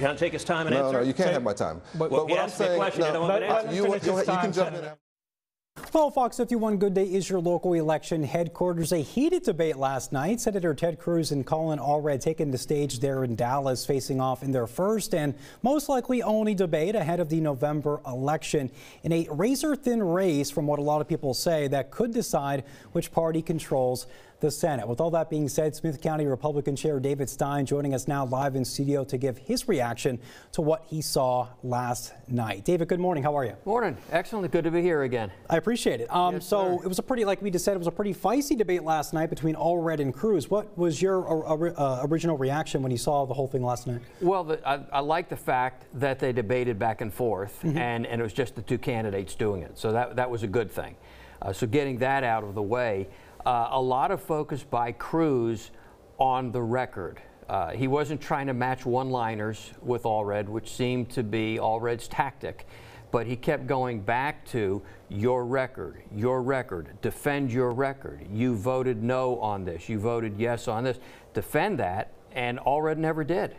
can't take his time and no, answer? No, you can't have my time. But, but what I'm saying, question, no, no, you, you, you, can jump in. Well, Fox 51 Good Day is your local election headquarters. A heated debate last night. Senator Ted Cruz and Colin Allred taking the stage there in Dallas, facing off in their first and most likely only debate ahead of the November election in a razor thin race, from what a lot of people say, that could decide which party controls the Senate. With all that being said, Smith County Republican Chair David Stein joining us now live in studio to give his reaction to what he saw last night. David, good morning. How are you? Morning. Excellent. Good to be here again. I appreciate it. Um, yes, so sir. it was a pretty, like we just said, it was a pretty feisty debate last night between Allred and Cruz. What was your uh, original reaction when you saw the whole thing last night? Well, the, I, I like the fact that they debated back and forth, mm -hmm. and, and it was just the two candidates doing it. So that, that was a good thing. Uh, so getting that out of the way. Uh, a lot of focus by Cruz on the record. Uh, he wasn't trying to match one-liners with Allred, which seemed to be Allred's tactic, but he kept going back to your record, your record, defend your record. You voted no on this, you voted yes on this. Defend that, and Allred never did.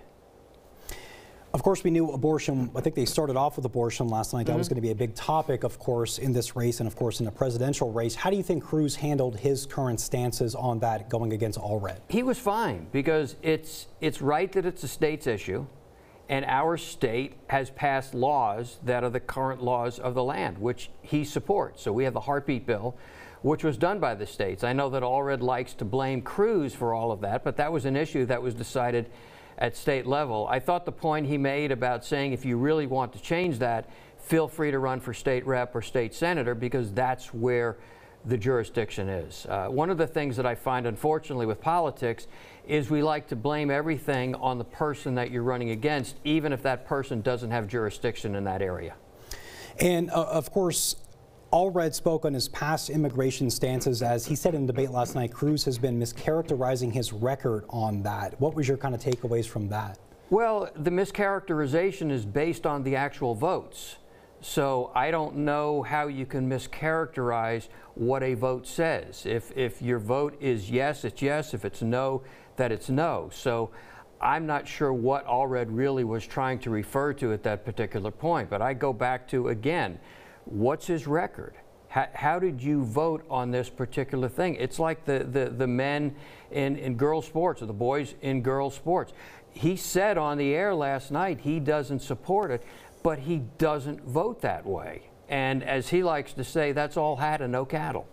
Of course, we knew abortion. I think they started off with abortion last night. That mm -hmm. was mm-hmm. going to be a big topic, of course, in this race and, of course, in the presidential race. How do you think Cruz handled his current stances on that going against Allred? He was fine because it's, it's right that it's a state's issue, and our state has passed laws that are the current laws of the land, which he supports. So we have the heartbeat bill, which was done by the states. I know that Allred likes to blame Cruz for all of that, but that was an issue that was decided at state level. I thought the point he made about saying if you really want to change that, feel free to run for state rep or state senator because that's where the jurisdiction is. Uh, one of the things that I find unfortunately with politics is we like to blame everything on the person that you're running against, even if that person doesn't have jurisdiction in that area. And uh, of course, Allred spoke on his past immigration stances. As he said in the debate last night, Cruz has been mischaracterizing his record on that. What was your kind of takeaways from that? Well, the mischaracterization is based on the actual votes. So I don't know how you can mischaracterize what a vote says. If, if your vote is yes, it's yes. If it's no, that it's no. So I'm not sure what Allred really was trying to refer to at that particular point. But I go back to, again, What's his record? How, how, did you vote on this particular thing? It's like the, the, the men in, in girls' sports or the boys in girls' sports. He said on the air last night he doesn't support it, but he doesn't vote that way. And as he likes to say, that's all hat and no cattle.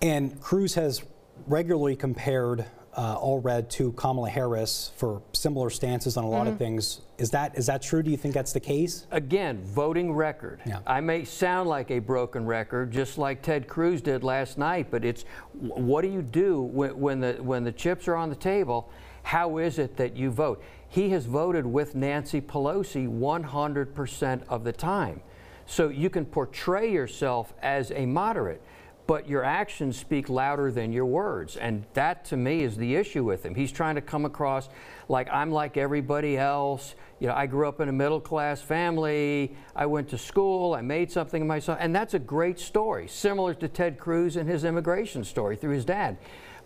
And Cruz has regularly compared uh, Allred to Kamala Harris for similar stances on a lot mm -hmm. of mm-hmm. things. Is that is that true? Do you think that's the case? Again, voting record. Yeah. I may sound like a broken record, just like Ted Cruz did last night. But it's what do you do when, when the when the chips are on the table? How is it that you vote? He has voted with Nancy Pelosi 100% of the time. So you can portray yourself as a moderate but your actions speak louder than your words. And that to me is the issue with him. He's trying to come across like I'm like everybody else. You know, I grew up in a middle class family. I went to school. I made something of myself. And that's a great story, similar to Ted Cruz and his immigration story through his dad.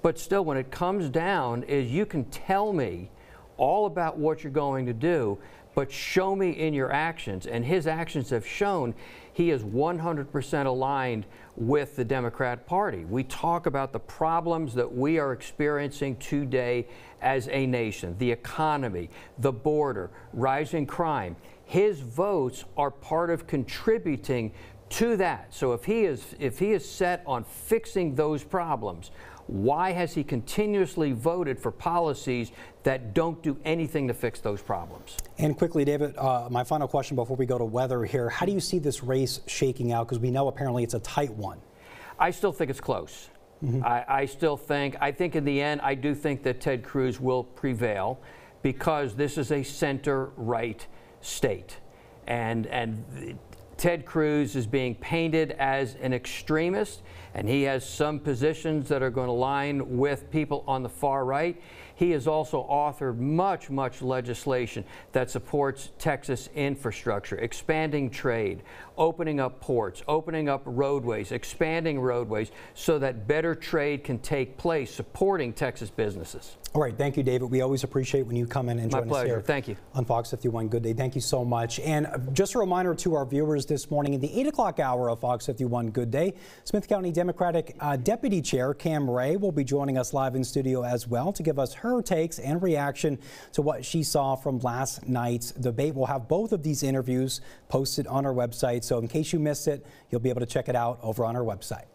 But still, when it comes down, is you can tell me all about what you're going to do, but show me in your actions. And his actions have shown he is 100% aligned with the Democrat Party. We talk about the problems that we are experiencing today as a nation the economy, the border, rising crime. His votes are part of contributing to that. So if he is if he is set on fixing those problems, why has he continuously voted for policies that don't do anything to fix those problems? And quickly, David, uh, my final question before we go to weather here. How do you see this race shaking out? Because we know apparently it's a tight one. I still think it's close. Mm -hmm. I, I still think, I think in the end, I do think that Ted Cruz will prevail because this is a center right state. And, and Ted Cruz is being painted as an extremist and he has some positions that are going to line with people on the far right. He has also authored much, much legislation that supports Texas infrastructure, expanding trade, opening up ports, opening up roadways, expanding roadways so that better trade can take place, supporting Texas businesses. All right, thank you, David. We always appreciate when you come in and My join pleasure. us here. Thank you. On Fox 51 Good Day. Thank you so much. And uh, just a reminder to our viewers this morning in the 8 o'clock hour of Fox 51 Good Day, Smith County Democratic uh, Deputy Chair Cam Ray will be joining us live in studio as well to give us her takes and reaction to what she saw from last night's debate. We'll have both of these interviews posted on our website. So in case you missed it, you'll be able to check it out over on our website.